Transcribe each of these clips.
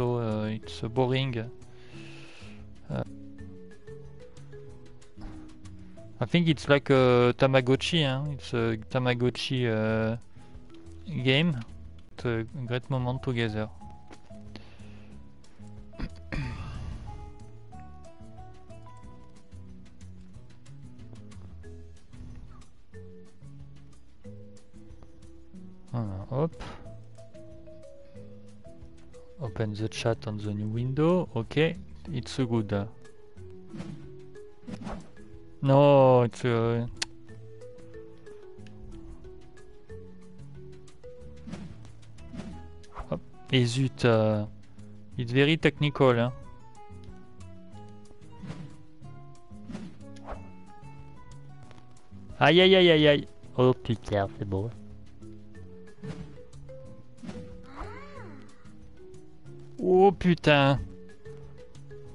so uh, it's boring. Uh, I think it's like a Tamagotchi, huh? it's a Tamagotchi uh, game. It's a great moment together. Open the chat on the new window. Okay, it's good. No, it's uh, Hop. Et zut, uh, it's very technical. Hein. Aïe aïe aïe aïe aïe. Oh putain, c'est beau. Oh putain.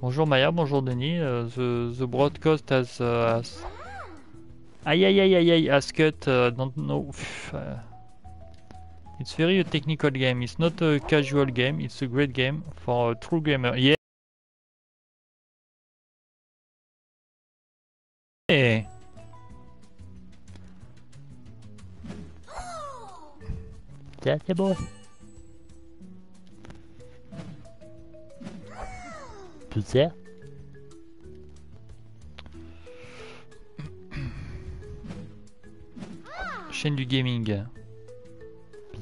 Bonjour Maya, bonjour Denis. Uh, the, the broadcast has, uh, has... Aïe aïe aïe aïe aïe, has cut, uh, don't know. Uh, it's very a technical game. It's not a casual game. It's a great game for a true gamer. Yeah. Hey. Tiens, c'est beau. Tout ça Chaîne du gaming.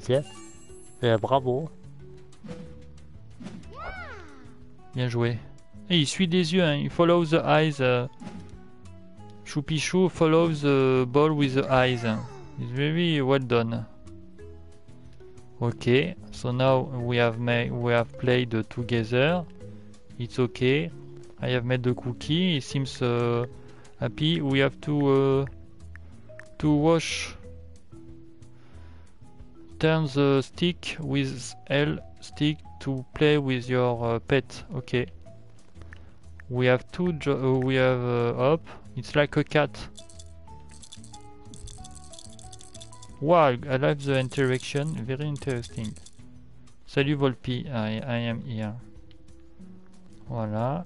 Eh, bravo. Bien joué. Et il suit des yeux, hein. il follow the eyes. Uh... Choupichou follows the ball with the eyes. It's very well done. Okay, so now we have made, we have played together. It's okay. I have made the cookie. It seems uh, happy. We have to uh, to wash. Turn the stick with L stick to play with your uh, pet. Okay. We have two. Jo we have up. It's like a cat. Wow, I like the interaction. Very interesting. Salut Volpi, I, I am here. Voilà.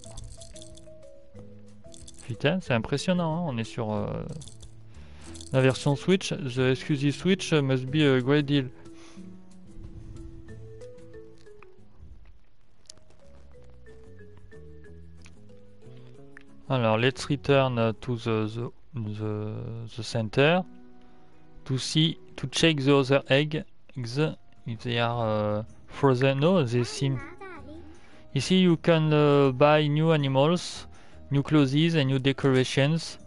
Putain, c'est impressionnant, hein on est sur euh, la version Switch. The exclusive Switch must be a great deal. Alors, let's return to the, the, the, the center to see, to check the other egg, eggs, if they are uh, frozen. No, they seem You see, you can uh, buy new animals, new clothes and new decorations.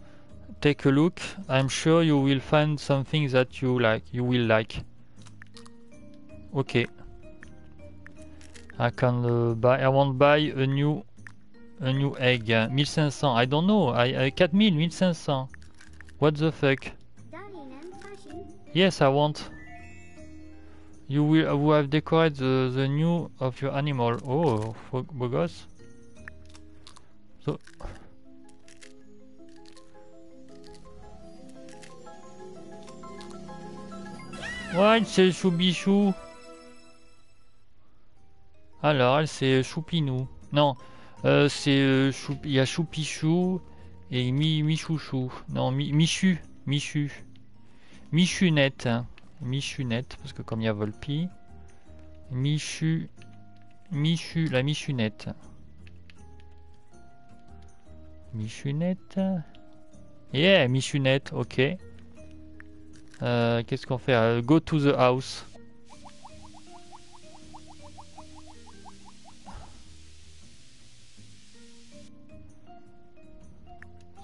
Take a look. I'm sure you will find something that you like. You will like. Okay. I can uh, buy. I won't buy a new a new egg. 1500. I don't know. I, I 4000, 1500. What the fuck? Yes, I want. You will who have decorated the, the new of your animal. Oh, gosse. So. Ouais, c'est Choubichou. Alors, elle c'est Choupinou. Non, euh, c'est euh, il y a Choupichou et Mi Michouchou. Non, Mi Michu, Michu, Michunette. Michunette, parce que comme il y a Volpi. Michu. Michu, la Michunette. Michunette. Yeah, Michunette, ok. Euh, Qu'est-ce qu'on fait euh, Go to the house.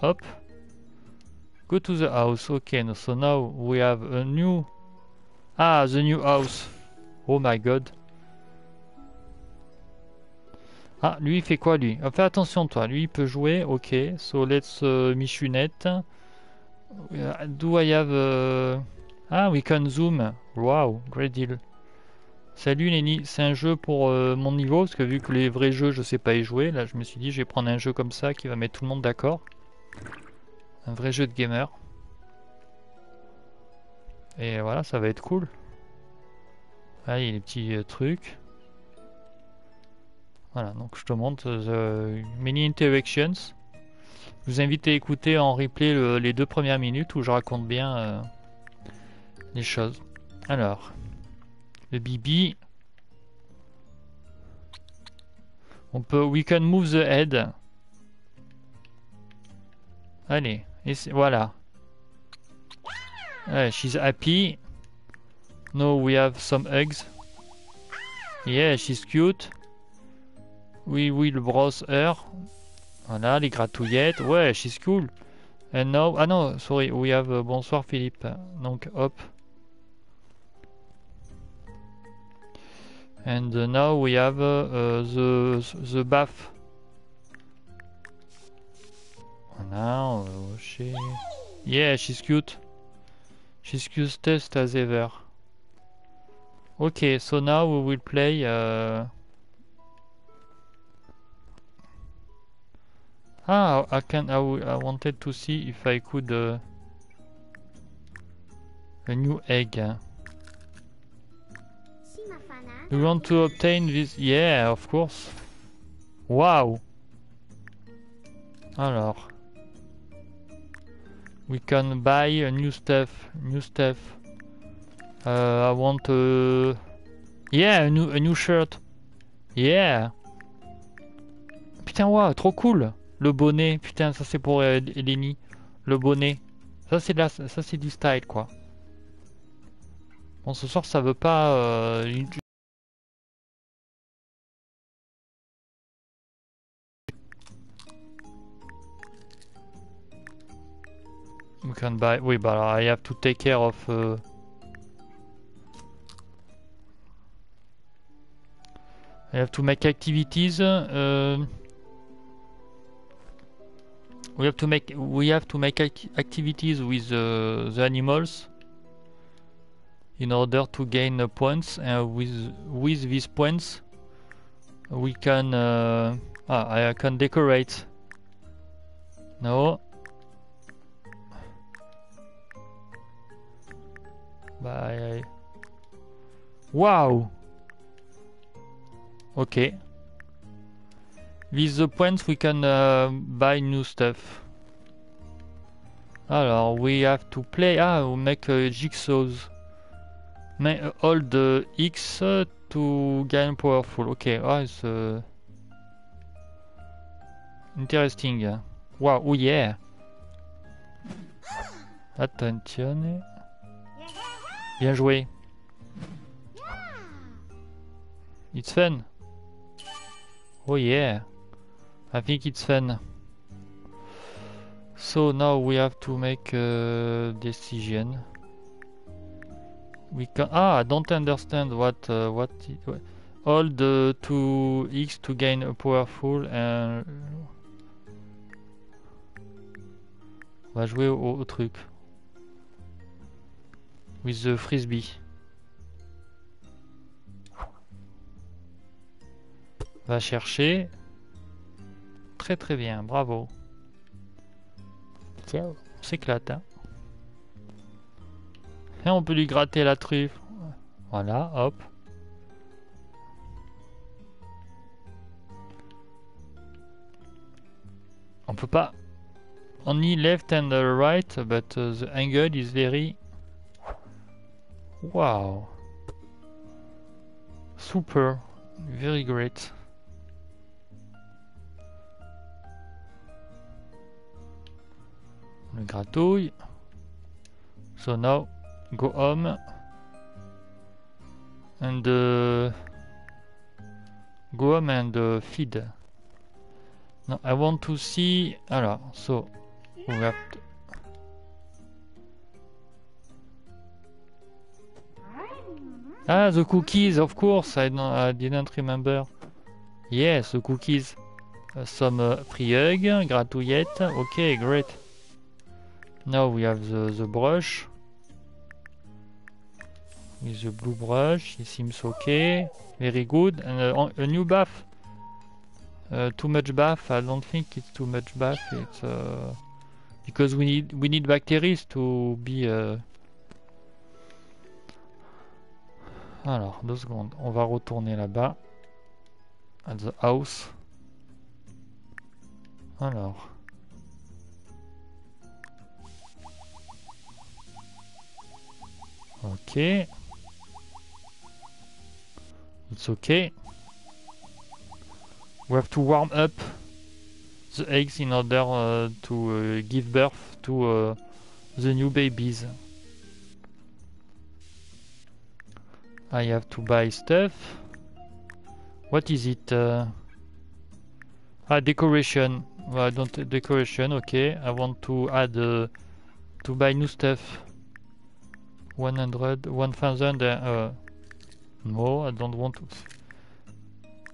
Hop. Go to the house. Okay, so now we have a new Ah, the new house. Oh my god. Ah, lui il fait quoi lui? Ah, Fais attention toi, lui il peut jouer, ok. So let's uh, Michunette. Do I have... Uh... Ah, we can zoom. Wow, great deal. Salut Lenny, c'est un jeu pour euh, mon niveau, parce que vu que les vrais jeux je sais pas y jouer, là je me suis dit je vais prendre un jeu comme ça qui va mettre tout le monde d'accord. Un vrai jeu de gamer. Et voilà, ça va être cool. Ah, il y a les petits euh, trucs. Voilà, donc je te montre the many interactions. Je vous invite à écouter en replay le- les deux premières minutes où je raconte bien euh, les choses. Alors, le Bibi. On peut, we can move the head. Allez, et voilà. Ouais, she's happy. Now we have some eggs. Yeah, she's cute. We will brush her. Voilà, les gratouillettes. Ouais, she's cool. And now... Ah non, sorry, we have... euh, bonsoir Philippe. Donc, hop. And uh, now we have uh, uh, the, the bath. Voilà, euh, she... Yeah, she's cute. She's cutest as ever. Okay, so now we will play... Uh... Ah, I can. I, I wanted to see if I could uh, a new egg. Do you want to obtain this? Yeah, of course. Wow. Alors, we can buy a new stuff. New stuff. Uh, I want uh, yeah, a new a new shirt. Yeah. Putain, waouh, trop cool. Le bonnet, putain, ça c'est pour euh, Eleni. Le bonnet. Ça c'est ça c'est du style quoi. Bon, ce soir ça veut pas. euh, We can buy. Bah alors I have to take care of. euh, I have to make activities. euh, We have to make we have to make ac- activities with uh, the animals in order to gain uh, points. And with with these points, we can uh, ah, I can decorate. No. Bye. Wow. Okay. With the points we can uh, buy new stuff. Alors, we have to play. Ah, we make uh, jigsaws. Ma uh, hold the X uh, to gain powerful. Okay, ah, it's uh, interesting. Wow, oh yeah. Attenzione. Bien joué. It's fun. Oh yeah. I think it's fun. So now we have to make a decision. We can ah I don't understand what uh, what it, hold the two X to gain a powerful and on va jouer au, au truc with the frisbee. Va chercher. Très très bien, bravo. Tiens, on s'éclate. Hein. Et on peut lui gratter la truffe. Voilà, hop. On peut pas. Only left and right, but uh, the angle is very. Wow. Super. Very great. Le gratouille. So now go home and uh, go home and uh, feed. Now I want to see. Alors, so we have to, Ah, the cookies, of course. I, I didn't remember. Yes, the cookies. Uh, some uh, egg, gratouillette. Okay, great. Now we have the, the brush. With the blue brush, it seems okay. Very good. And uh, a new bath. Uh, too much bath? I don't think it's too much bath. It's uh, because we need we need bacteria to be. Alors, deux secondes. On va retourner là-bas. at the house. Alors. Okay. It's okay. We have to warm up the eggs in order uh, to uh, give birth to uh, the new babies. I have to buy stuff. What is it? Uh, ah, decoration. Well, I don't decoration. Okay, I want to add uh, to buy new stuff. 100, 1000. Uh, no, I don't want to.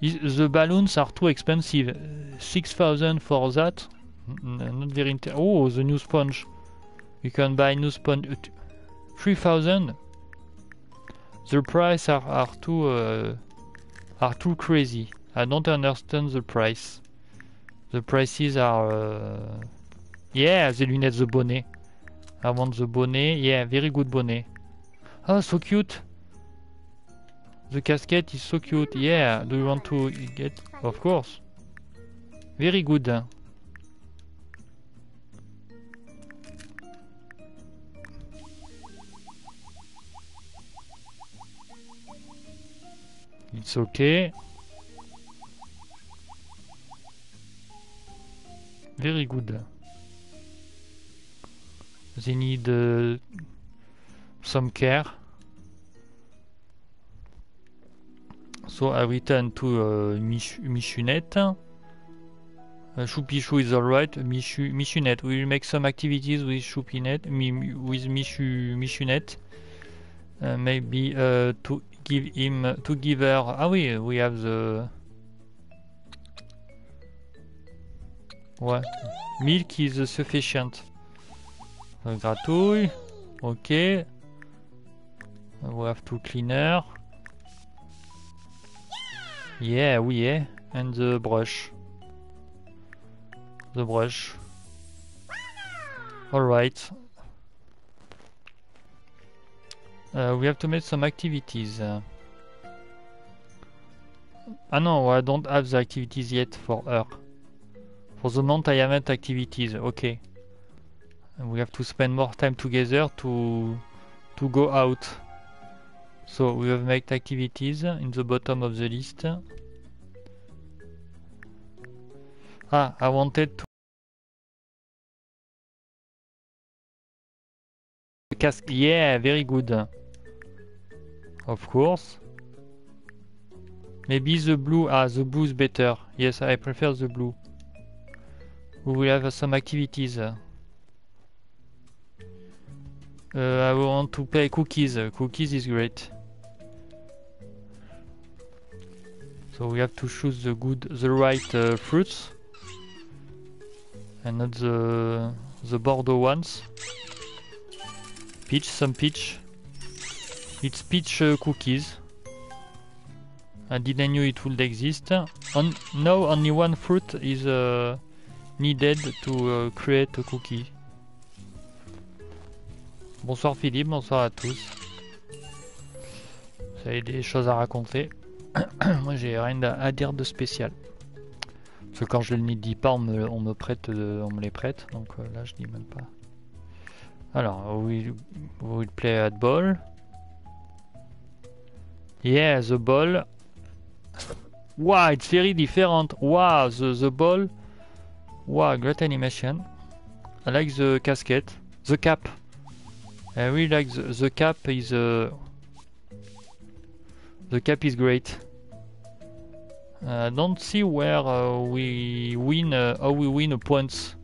Is, the balloons are too expensive. 6000 for that? N not very Oh, the new sponge. You can buy new sponge. 3000? The price are, are too uh, are too crazy. I don't understand the price. The prices are uh, yeah, the lunettes, the bonnet. I want the bonnet. Yeah, very good bonnet. Oh, so cute. The casket is so cute. Yeah, do you want to get? Of course. Very good. It's okay. Very good. They need uh, some care. So I return to uh, Mich Michunette. Uh, Choupichou is alright. Michu Michunette. We will make some activities with Choupinette, mi with Michu Michunette. Uh, maybe uh, to give him to give her ah oui we have the what? Milk is sufficient. Gratouille. Okay we have to cleaner yeah we yeah and the brush. The brush. All Uh, we have to make some activities. Uh, ah no, I don't have the activities yet for her. For the month I haven't activities, okay. And we have to spend more time together to to go out. So we have made activities in the bottom of the list. Ah, I wanted to casque. Yeah, very good. Of course. Maybe the blue. Ah, the blue is better. Yes, I prefer the blue. We will have uh, some activities. Uh, I want to play cookies. Cookies is great. So we have to choose the good, the right uh, fruits, and not the the Bordeaux ones. Peach, some peach. It's peach cookies. I didn't know it would exist. On now only one fruit is uh, needed to uh, create a cookie. Bonsoir Philippe, bonsoir à tous. Vous avez des choses à raconter. Moi j'ai rien à dire de spécial. Parce que quand je ne dis pas, on me, on me prête, on me les prête. Donc euh, là je dis même pas. Alors, we will play at ball. Yeah, the ball. Wow, it's very different. Wow, the, the ball. Wow, great animation. I like the casket. The cap. I really like the, the cap is uh, the cap is great. I uh, don't see where uh, we win uh, how we win points.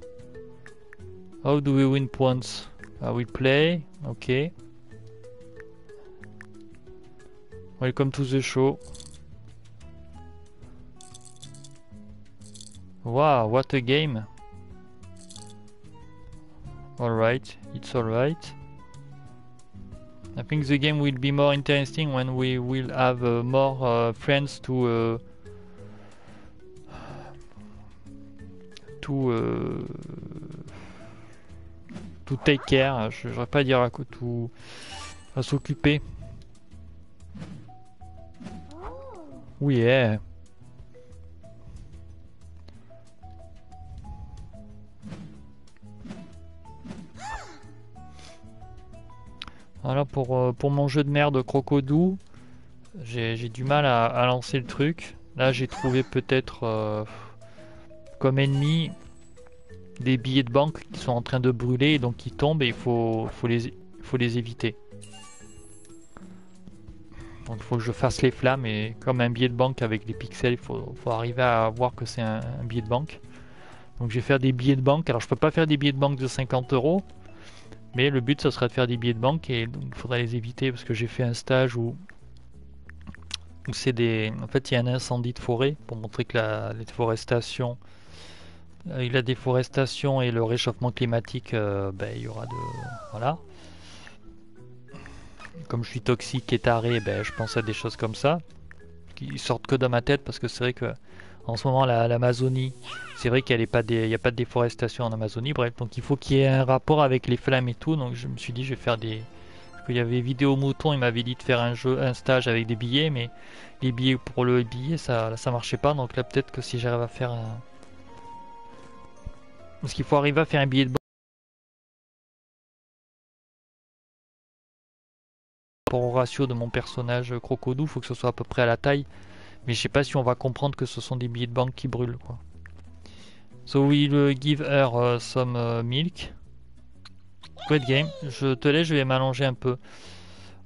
How do we win points? We play, okay. Welcome to the show. Wow, what a game. Alright, it's alright. I think the game will be more interesting when we will have uh, more uh, friends to uh, to uh, to take care. Je ne pas dire à à s'occuper. Oui. Eh. Voilà euh, pour, mon jeu de merde crocodou. J'ai du mal à, lancer le truc. Là j'ai trouvé peut-être euh, comme ennemi des billets de banque qui sont en train de brûler et donc qui tombent et il faut, faut, les, faut les éviter. Donc il faut que je fasse les flammes et comme un billet de banque avec des pixels, il faut, arriver à voir que c'est un, billet de banque. Donc je vais faire des billets de banque. Alors je peux pas faire des billets de banque de 50 euros. Mais le but ce serait de faire des billets de banque et donc il faudrait les éviter parce que j'ai fait un stage où, c'est des. En fait il y a un incendie de forêt pour montrer que la déforestation avec la déforestation et le réchauffement climatique, euh, ben, il y aura de. Voilà. Comme je suis toxique et taré, ben, je pense à des choses comme ça. Qui sortent que dans ma tête parce que c'est vrai que en ce moment l'Amazonie, c'est vrai qu'il n'y a, pas de, déforestation en Amazonie, bref, donc il faut qu'il y ait un rapport avec les flammes et tout, donc je me suis dit je vais faire des... Parce qu'il y avait vidéo mouton, il m'avait dit de faire un jeu, un stage avec des billets, mais les billets pour le billet ça, ça marchait pas, donc là peut-être que si j'arrive à faire un, parce qu'il faut arriver à faire un billet de Pour au ratio de mon personnage crocodou, faut que ce soit à peu près à la taille. Mais je sais pas si on va comprendre que ce sont des billets de banque qui brûlent. Quoi. So we'll give her uh, some uh, milk. Great game. Je te laisse, je vais m'allonger un peu.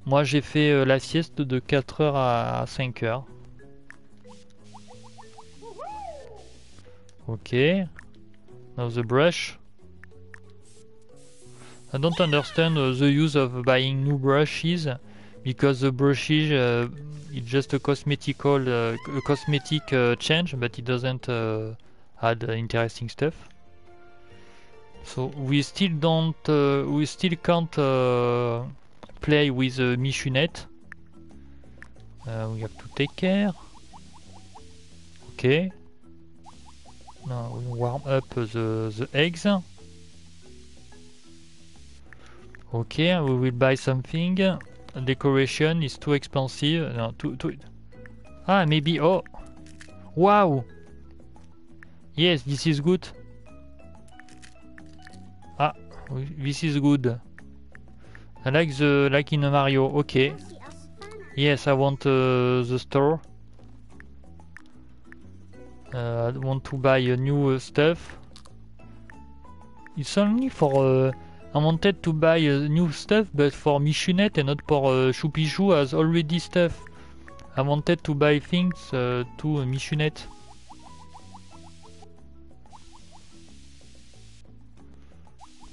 Moi j'ai fait euh, la sieste de 4h à 5h. Ok. Now the brush. I don't understand uh, the use of buying new brushes because the brushes uh, it's just a cosmetical uh, a cosmetic uh, change but it doesn't uh, add interesting stuff. So we still don't uh, we still can't play with uh, Michunette. we have to take care. Okay. Now we warm up the, the eggs. Okay, we will buy something. Decoration is too expensive. No, too, too... Ah, maybe... Oh! Wow! Yes, this is good. Ah, this is good. I like the like in Mario. Okay. Yes, I want uh, the store. Uh, I want to buy a new uh, stuff. It's only for... Uh, I wanted to buy a new stuff, but for Michunette and not for uh, Choupichou has already stuff. I wanted to buy things uh, to Michunette.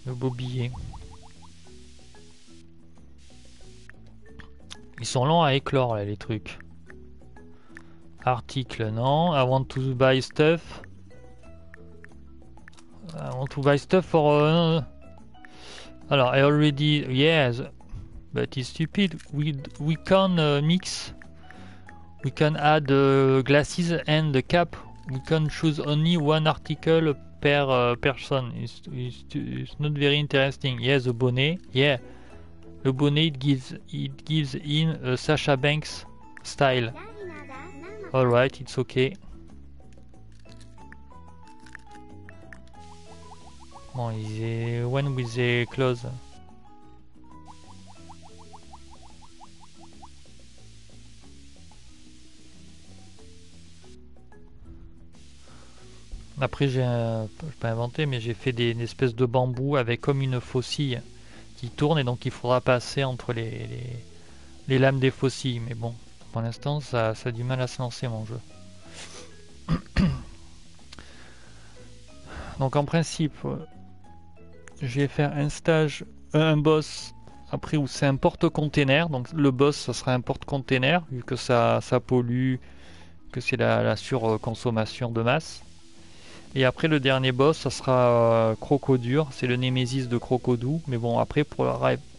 Le beau billet. Ils sont longs à éclore là les trucs. Article, non. I want to buy stuff. I want to buy stuff for... Uh, alors, I already... Yes, but it's stupid. We, we can uh, mix. We can add uh, glasses and the cap. We can choose only one article per uh, person. It's, it's, it's, not very interesting. Yes, the bonnet. Yeah, the bonnet it gives it gives in a Sasha Banks style. Alright, it's okay. Bon, is when will they close? Après, j'ai pas inventé, mais j'ai fait des, espèces de bambou avec comme une faucille qui tourne et donc il faudra passer entre les lames des faucilles. Mais bon, pour l'instant, ça, a du mal à se lancer mon jeu. Donc en principe, je vais faire un stage, un boss après où c'est un porte-container. Donc le boss, ça sera un porte-container vu que ça, pollue, que c'est la, surconsommation de masse. Et après le dernier boss, ça sera euh, Crocodur, c'est le Némésis de Crocodou. Mais bon, après pour,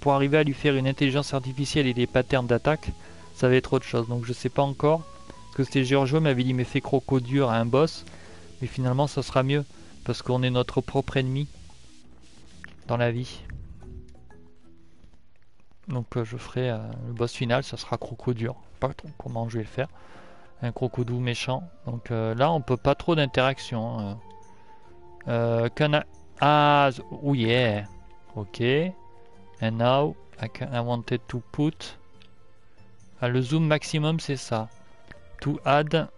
arriver à lui faire une intelligence artificielle et des patterns d'attaque, ça va être autre chose. Donc je sais pas encore. que c'était Giorgio m'avait dit mais fais dur à un boss. Mais finalement ça sera mieux. Parce qu'on est notre propre ennemi. Dans la vie. Donc euh, je ferai euh, le boss final, ça sera Crocodure. Pas trop comment je vais le faire. Un crocodou méchant. Donc euh, là on peut pas trop d'interaction. Hein. Euh, a... Ah, yeah. Ok. And now I, can, I wanted to put ah, le zoom maximum c'est ça. To add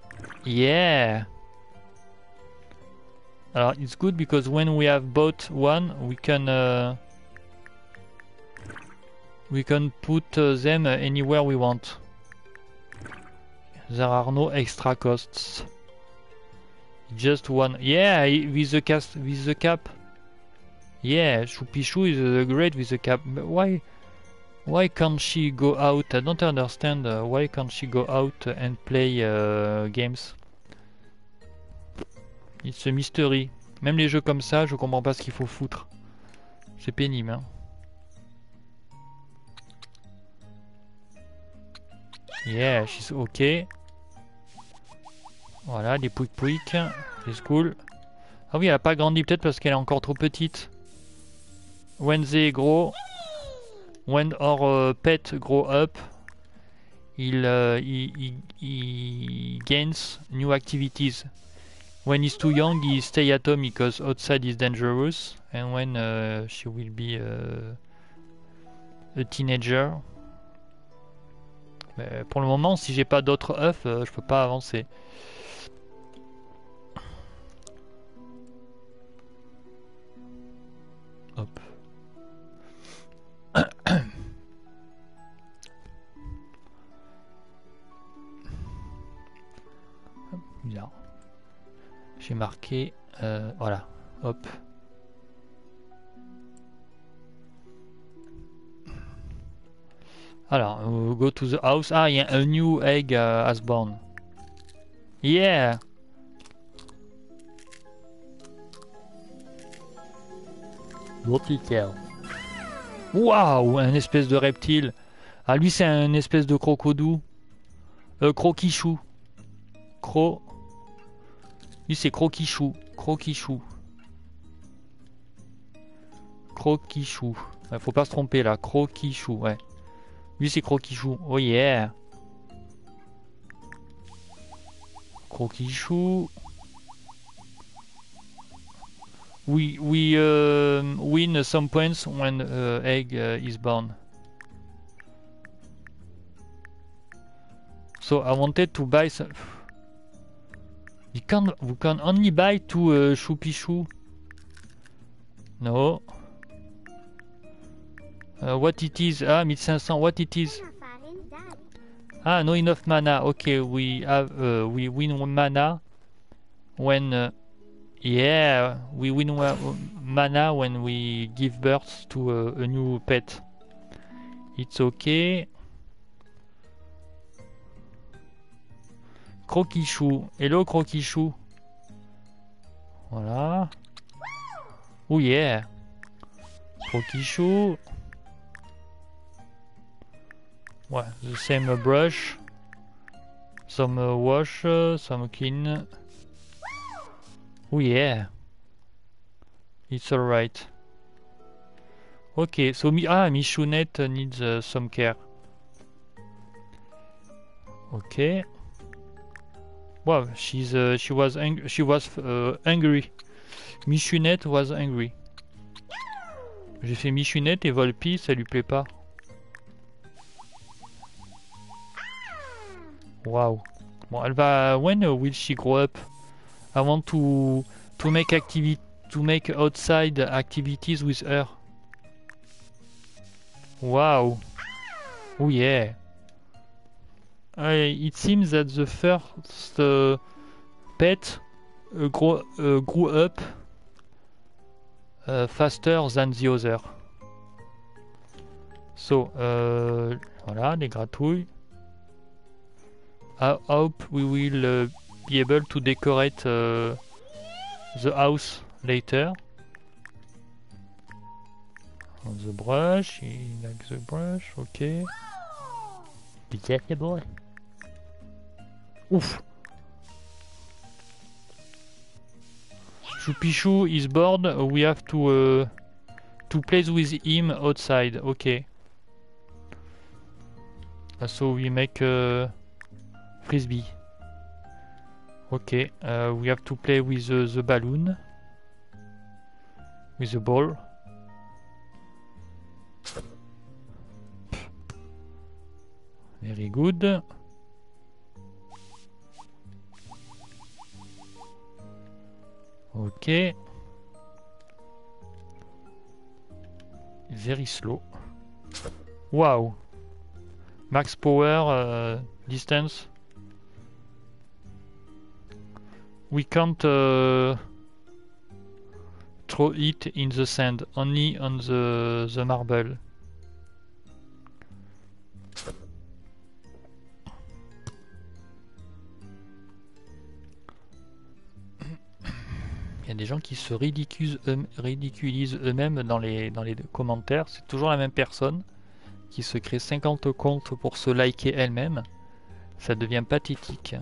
yeah. Alors it's good because when we have bought one we can uh, we can put uh, them anywhere we want. There are no extra costs. Just one. Yeah, with the cast with the cap. Yeah, Shupishu is uh, great with the cap. But why? Why can't she go out? I don't understand. Uh, why can't she go out and play uh, games? It's a mystery. Même les jeux comme ça, je comprends pas ce qu'il faut foutre. C'est pénible. Hein. Yeah, she's okay. Voilà, les pouic pouic. C'est cool. Ah oui, elle a pas grandi peut-être parce qu'elle est encore trop petite. When they grow, when our uh, pet grow up, il, uh, he, he gains new activities. When he's too young, he stay at home because outside is dangerous. And when uh, she will be uh, a teenager, mais pour le moment, si j'ai pas d'autres œufs, euh, je peux pas avancer. J'ai marqué, euh, voilà, hop. Alors, we'll go to the house. Ah, il y a un new egg uh, has born. Yeah! Waouh, un espèce de reptile. Ah, lui, c'est un espèce de crocodou. Euh, croquichou. Cro. Lui, c'est croquichou. Croquichou. Croquichou. Ouais, faut pas se tromper là. Croquichou, ouais. Lui, c'est Croquichou. Oh yeah. Croquichou. We we uh, win some points when uh, egg uh, is born. So I wanted to buy some. You can we can only buy two uh, Shupishu. No. Uh, what it is? Ah, 1500. What it is? Ah, no enough mana. Okay, we have uh, we win mana when uh, yeah we win mana when we give birth to a, a new pet. It's okay. Croquichou. Hello Croquichou. Voilà. Oh yeah. Croquichou. Ouais, the same brush. Some wash, some clean. Oh yeah. It's alright. Okay, so mi ah, Michonette needs uh, some care. Okay. Wow, she's uh, she was ang she was uh, angry. Michonette was angry. J'ai fait Michonette et Volpi, ça lui plaît pas. Wow. Bon, elle va. When will she grow up? I want to to make activity to make outside activities with her. Wow. Oh yeah. Uh, it seems that the first uh, pet uh, grow, uh, grew up uh, faster than the other. So, euh, voilà, les gratouilles. I hope we will uh, be able to decorate uh, the house later. The brush, he likes the brush, okay. Be boy. Ouf. Choupichou is bored. We have to uh, to play with him outside. Okay. Ah, so we make a frisbee. Okay. Uh, we have to play with uh, the balloon. With the ball. Very good. Ok. Very slow. Wow. Max power, uh, distance. We can't uh, throw it in the sand, only on the, the marble. Il y a des gens qui se ridiculisent eux- ridiculisent eux-mêmes dans les, commentaires. C'est toujours la même personne qui se crée 50 comptes pour se liker elle-même. Ça devient pathétique.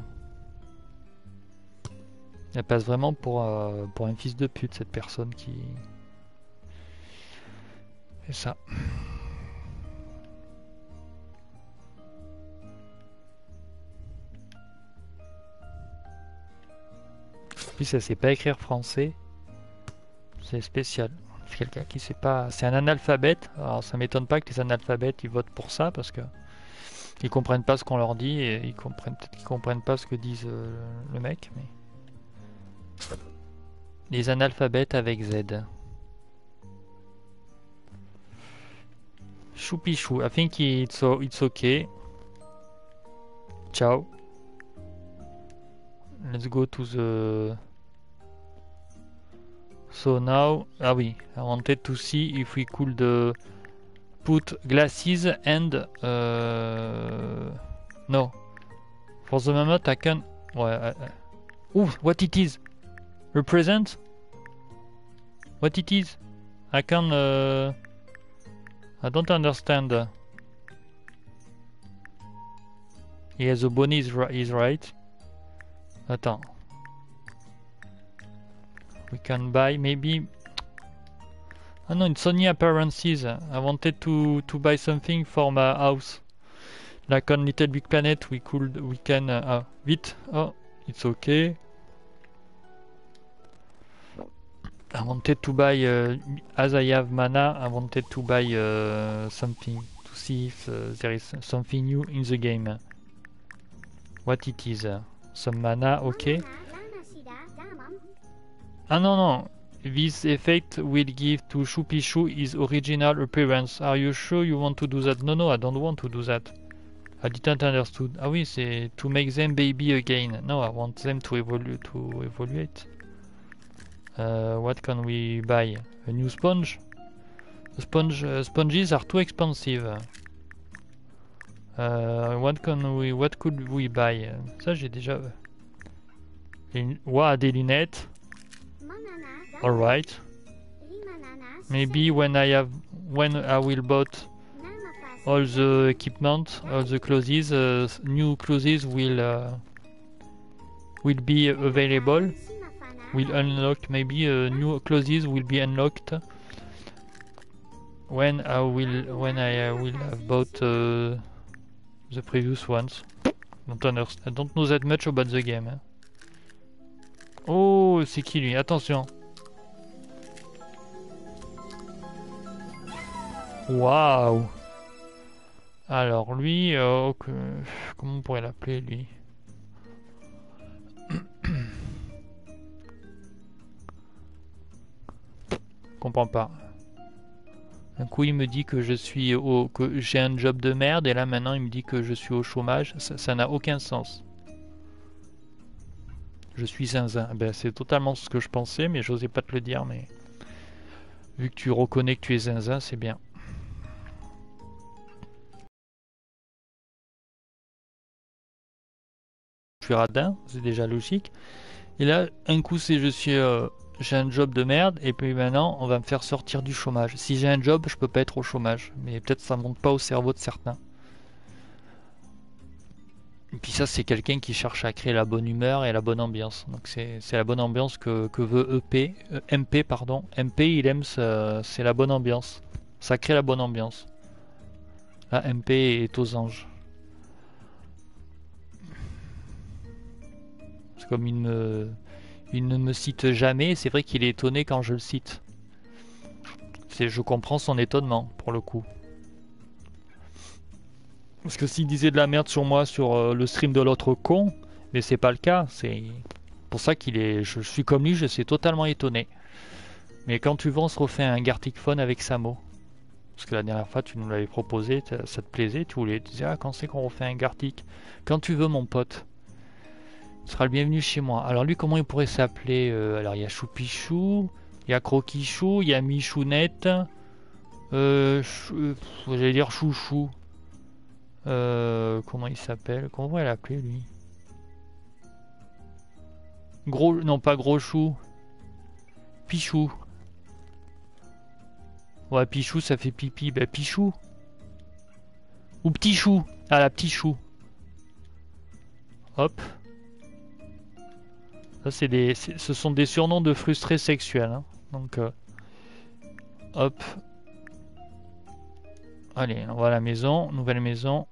Elle passe vraiment pour, euh, pour un fils de pute, cette personne qui... fait ça. En plus, elle sait pas écrire français. C'est spécial. C'est quelqu'un qui sait pas. C'est un analphabète. Alors ça m'étonne pas que les analphabètes ils votent pour ça parce que ils comprennent pas ce qu'on leur dit et ils comprennent peut-être qu'ils comprennent pas ce que disent euh, le mec. Mais les analphabètes avec Z. Choupichou. I think it's it's okay. Ciao. Let's go to the. So now, ah oui, I wanted to see if we could uh, put glasses and uh, no. For the moment, I can. Ooh, what it is? Represent? What it is? I can. Uh, I don't understand. Yeah, the bunny is, is right. Attends. We can buy maybe. Ah no, it's only appearances. I wanted to to buy something for my house. Like on Little Big Planet, we could we can. Uh, ah, vite. Oh, it's okay. I wanted to buy, uh, as I have mana, I wanted to buy uh, something to see if uh, there is something new in the game. What it is? Some mana, okay. Ah non non, this effect will give to Shupishu his original appearance. Are you sure you want to do that? No no, I don't want to do that. I didn't understood. Ah oui, c'est to make them baby again. No, I want them to evolve to evaluate. Uh, what can we buy? A new sponge? Sponge uh, sponges are too expensive. Uh, what can we what could we buy? Ça j'ai déjà. Une... Ouah, des lunettes. Alright. Maybe when I have when I will bought all the equipment, all the clothes, uh, new clothes will uh, will be available. Will unlock maybe uh, new clothes will be unlocked when I will when I uh, will have bought uh, the previous ones. Don't. I don't know that much about the game. hein. Oh, c'est qui lui? Attention. Waouh. Alors lui, euh, que- comment on pourrait l'appeler lui? Comprends pas. Un coup il me dit que je suis au, que j'ai un job de merde et là maintenant il me dit que je suis au chômage. Ça n'a aucun sens. Je suis zinzin. Ben, c'est totalement ce que je pensais, mais j'osais pas te le dire. Mais vu que tu reconnais que tu es zinzin, c'est bien. Je suis radin, c'est déjà logique. Et là, un coup, c'est je suis, euh, j'ai un job de merde, et puis maintenant, on va me faire sortir du chômage. Si j'ai un job, je peux pas être au chômage, mais peut-être ça monte pas au cerveau de certains. Et puis ça, c'est quelqu'un qui cherche à créer la bonne humeur et la bonne ambiance. Donc c'est la bonne ambiance que, que veut EP, euh, MP, pardon. MP, il aime, ce- c'est la bonne ambiance. Ça crée la bonne ambiance. Là, MP est aux anges. C'est comme me, il ne me cite jamais, c'est vrai qu'il est étonné quand je le cite. Je comprends son étonnement, pour le coup. Parce que s'il disait de la merde sur moi sur euh, le stream de l'autre con, mais c'est pas le cas, c'est pour ça qu'il est. Je, suis comme lui, je suis totalement étonné. Mais quand tu vas, on se refait un Gartic Phone avec Samo. Parce que la dernière fois, tu nous l'avais proposé, ça te plaisait, tu voulais, tu disais, ah, quand c'est qu'on refait un Gartic? Quand tu veux, mon pote. Tu seras le bienvenu chez moi. Alors, lui, comment il pourrait s'appeler euh, Alors, il y a Choupichou, il y a Croquichou, il y a Michounette. Euh, euh J'allais dire Chouchou. Euh, comment il s'appelle? Comment on va l'appeler lui? Gros, non pas gros chou. Pichou. Ouais, Pichou, ça fait pipi. Bah, Pichou. Ou Petit Chou. Ah, la Petit Chou. Hop. Ça, c'est des, ce sont des surnoms de frustrés sexuels. Hein. Donc, euh, hop. Allez, on va la maison. Nouvelle maison.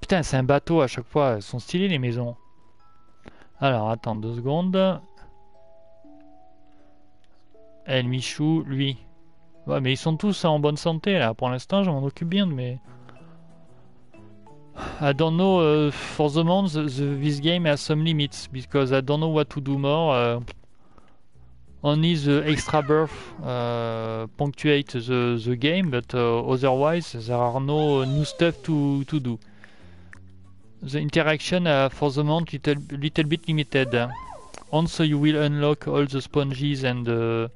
Putain, c'est un bateau à chaque fois. Elles sont stylées les maisons. Alors, attends deux secondes. Elle, Michou, lui. Ouais, mais ils sont tous en bonne santé là. Pour l'instant, je m'en occupe bien de mes. I don't know uh, for the moment the, this game has some limits because I don't know what to do more. Uh, only the extra birth uh, punctuate the, the game, but uh, otherwise there are no new stuff to, to do. The interaction uh, for the moment little little bit limited. Also, you will unlock all the sponges and uh,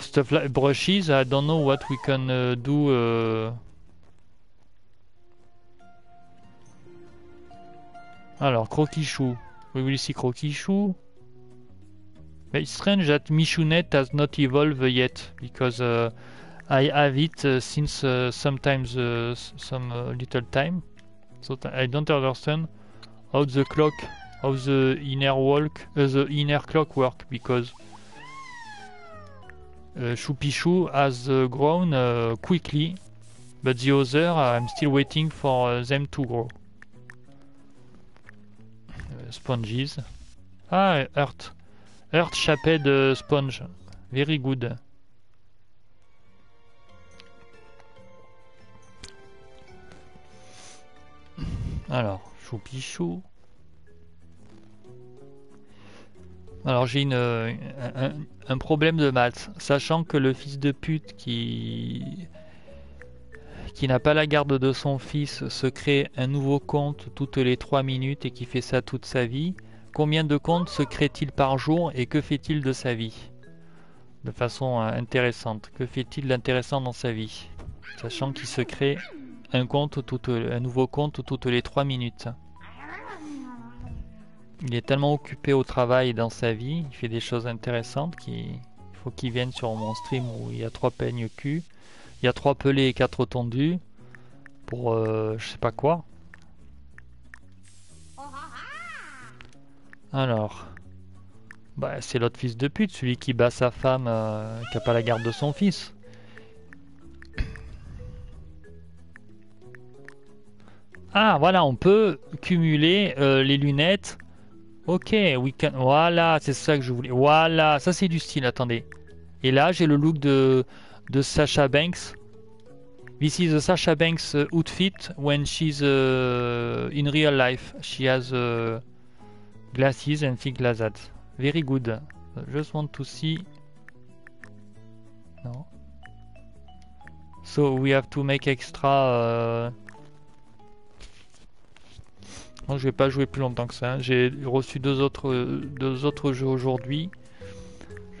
stuff like brushes. I don't know what we can uh, do. Alors, Croquichou. We will see Croquichou. It's strange that Michounet has not evolved yet, because uh, I have it uh, since uh, sometimes uh, some uh, little time. So I don't understand how the clock, how the inner walk, the inner clock work because uh, Shupishu has grown quickly, but the other I'm still waiting for them to grow. Sponges. Ah, earth. Earth shaped uh, sponge. Very good. Alors, choupichou. Alors j'ai une, un, problème de maths, sachant que le fils de pute qui qui n'a pas la garde de son fils se crée un nouveau compte toutes les 3 minutes et qui fait ça toute sa vie. Combien de comptes se crée-t-il par jour et que fait-il de sa vie? De façon euh, intéressante. Que fait-il d'intéressant dans sa vie? Sachant qu'il se crée un, nouveau compte toutes les 3 minutes. Il est tellement occupé au travail dans sa vie, il fait des choses intéressantes qu'il faut qu'il vienne sur mon stream où il y a 3 peignes cul, il y a 3 pelés et 4 tondus pour euh, je sais pas quoi. Alors, bah, c'est l'autre fils de pute, celui qui bat sa femme euh, qui a pas la garde de son fils. Ah, voilà, on peut cumuler euh, les lunettes. Ok, we can... Voilà, c'est ça que je voulais. Voilà, ça c'est du style, attendez. Et là, j'ai le look de, de Sasha Banks. This is a Sasha Banks uh, outfit when she's uh, in real life. She has uh, glasses and things like that. Very good. Just want to see. No. So we have to make extra. je vais pas jouer plus longtemps que ça. J'ai reçu deux autres, deux autres jeux aujourd'hui.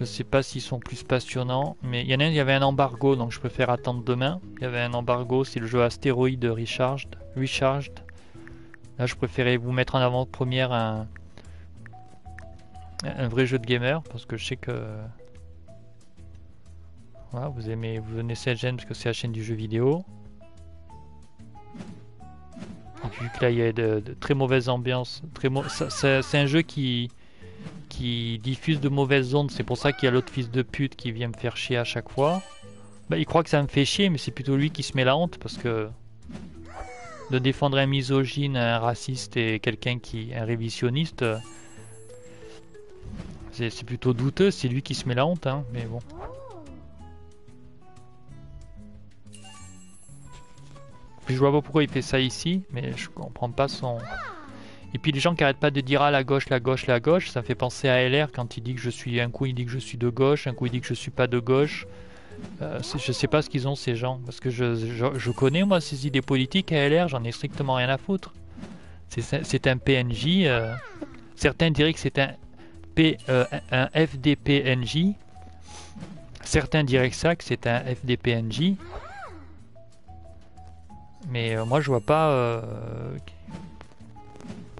Je sais pas s'ils sont plus passionnants, mais il y en a un, il y avait un embargo, donc je préfère attendre demain. Il y avait un embargo, c'est le jeu Astéroïde Recharged. Recharged. Là, je préférais vous mettre en avant-première un, un vrai jeu de gamer, parce que je sais que voilà, vous aimez, vous venez cette chaîne parce que c'est la chaîne du jeu vidéo vu que là il y a de, très mauvaise ambiance, c'est un jeu qui qui diffuse de mauvaises ondes, c'est pour ça qu'il y a l'autre fils de pute qui vient me faire chier à chaque fois. Bah, il croit que ça me fait chier, mais c'est plutôt lui qui se met la honte parce que de défendre un misogyne, un raciste et quelqu'un qui un révisionniste, c'est plutôt douteux, c'est lui qui se met la honte, hein, mais bon. Je vois pas pourquoi il fait ça ici, mais je comprends pas son... Et puis les gens qui arrêtent pas de dire ah la gauche, la gauche, la gauche, ça fait penser à LR quand il dit que je suis un coup il dit que je suis de gauche, un coup il dit que je suis pas de gauche. Euh, je sais pas ce qu'ils ont ces gens parce que je, connais moi ces idées politiques à LR, j'en ai strictement rien à foutre. C'est un PNJ. Euh, certains diraient que c'est un, euh, FDPNJ. Certains diraient que ça que c'est un FDPNJ. Mais moi je vois pas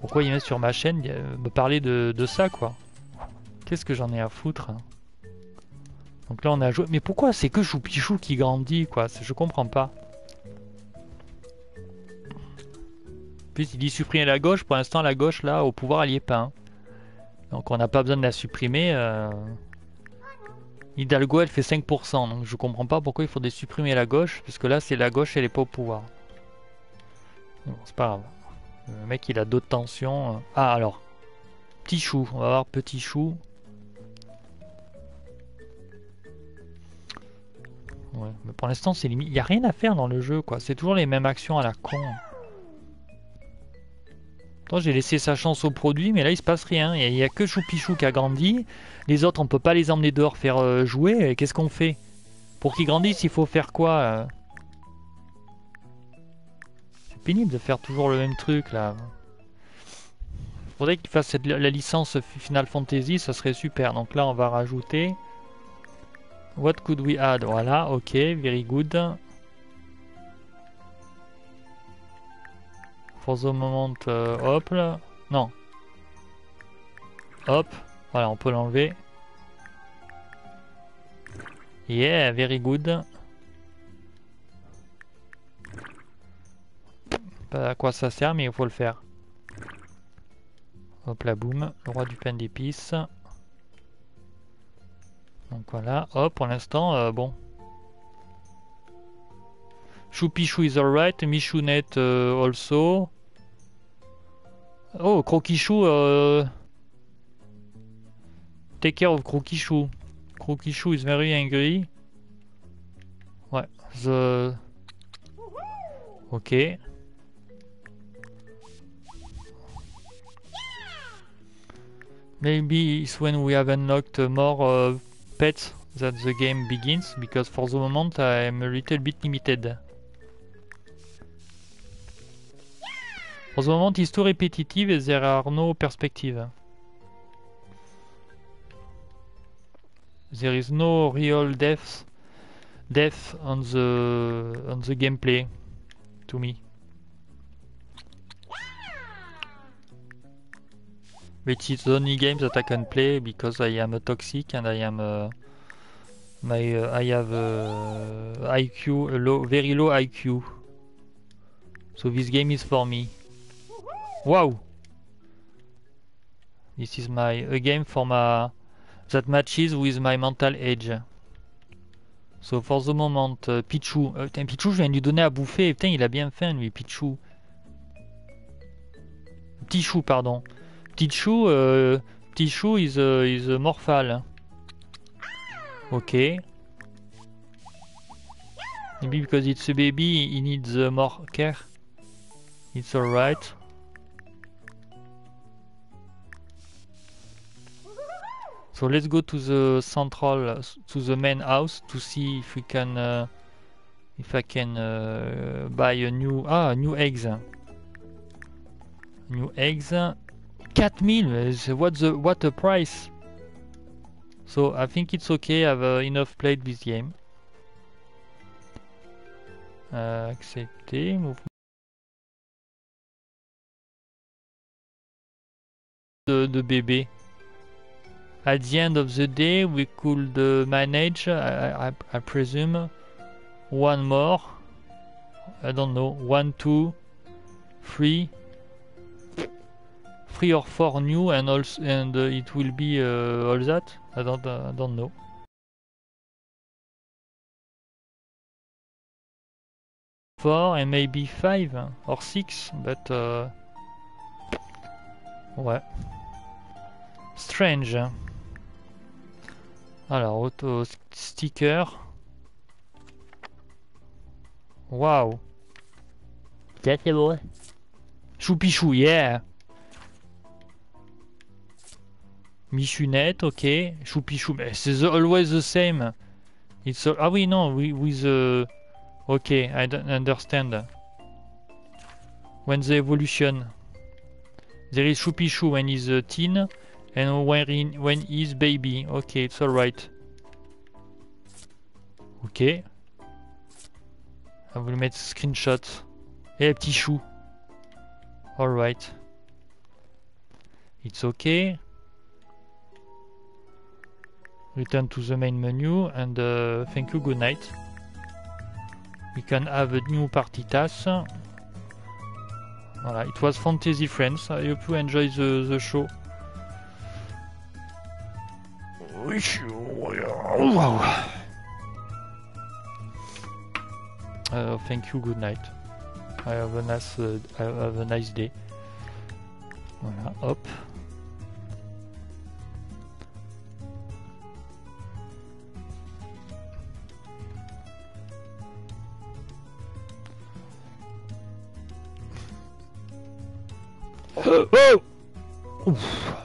pourquoi il met sur ma chaîne me parler de, ça, quoi Qu'est-ce que j'en ai à foutre hein Donc là, on a joué... Mais pourquoi c'est que Choupichou qui grandit, quoi? Je comprends pas. Puis il dit supprimer la gauche. Pour l'instant, la gauche, là, au pouvoir, elle y est pas. Hein. Donc on n'a pas besoin de la supprimer. Euh... Hidalgo, elle fait 5%. Donc je comprends pas pourquoi il faudrait supprimer la gauche. Parce que là, c'est la gauche, elle est pas au pouvoir. Bon, c'est pas grave. Le mec il a d'autres tensions. Ah alors. Petit chou. On va voir petit chou. Ouais, mais pour l'instant c'est limite. Il n'y a rien à faire dans le jeu quoi. C'est toujours les mêmes actions à la con. j'ai laissé sa chance au produit, mais là il se passe rien. Il n'y a, que Choupichou qui a grandi. Les autres, on peut pas les emmener dehors faire euh, jouer. Qu'est-ce qu'on fait? Pour qu'ils grandissent, il faut faire quoi euh? Pénible de faire toujours le même truc là. Faudrait qu'il fasse la licence Final Fantasy, ça serait super. Donc là, on va rajouter. What could we add? Voilà, ok, very good. For the moment, euh, hop là. Non. Hop, voilà, on peut l'enlever. Yeah, very good. À quoi ça sert, mais il faut le faire. Hop là, boum. Le roi du pain d'épices. Donc voilà. Hop, pour l'instant, euh, bon. Choupichou is alright. Michounette uh, also. Oh, Croquichou. Uh... Take care of Croquichou. Croquichou is very angry. Ouais. The... Ok. Maybe it's when we have unlocked more uh, pets that the game begins, because for the moment I am a little bit limited. For the moment it's too repetitive and there are no perspective. There is no real depth, depth on the on the gameplay to me. Which is the only game that I can play because I am a toxic and I am uh, my uh, I have uh, IQ a low, very low IQ. So this game is for me. Wow! This is my a game for my that matches with my mental age. So for the moment, uh, Pichou. Euh, putain, Pichou, je viens de lui donner à bouffer. Putain, il a bien faim, lui, Pichou. Petit chou, pardon. Euh, petit chou is a, is a morphal. Ok. Maybe because it's a baby, he needs uh, more care. It's alright. So let's go to the central, to the main house to see if we can, uh, if I can uh, buy a new, ah, new eggs. New eggs. 4000 what the what a price? So I think it's okay I've uh, enough played this game. Uh, accepter mouvement de, de bébé at the end of the day we could uh, manage I, I, I presume one more. I don't know one two three three or four new and also and uh, it will be uh, all that? I don't uh, I don't know. Four and maybe five or six, but uh, ouais. Strange. Alors auto sticker. Wow. Ça c'est bon. Choupichou, yeah. Michunette, ok. Choupichou, c'est always the same. It's ah oui non, with the. Ok, I don't understand. When the evolution. There is Choupichou when he's a teen and when, he, when he's baby. Ok, it's alright. Ok. On va le mettre screenshot. Et petit chou. Alright. It's okay. Return to the main menu and uh, thank you, good night. We can have a new party task. Voilà, it was Fantasy Friends. I hope you enjoy the, the show. Wow. Uh, thank you, good night. I have a nice, uh, I have a nice day. Voilà, hop. Oh Ouf.